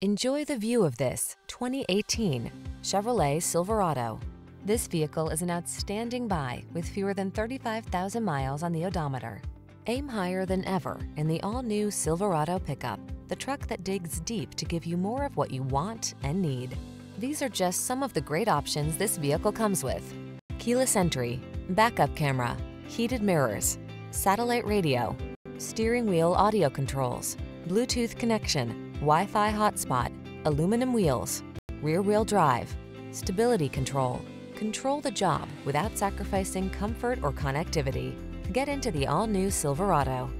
Enjoy the view of this 2018 Chevrolet Silverado. This vehicle is an outstanding buy with fewer than 35,000 miles on the odometer. Aim higher than ever in the all-new Silverado pickup, the truck that digs deep to give you more of what you want and need. These are just some of the great options this vehicle comes with. Keyless entry, backup camera, heated mirrors, satellite radio, steering wheel audio controls, Bluetooth connection, Wi-Fi hotspot, aluminum wheels, rear-wheel drive, stability control. Control the job without sacrificing comfort or connectivity. Get into the all-new Silverado.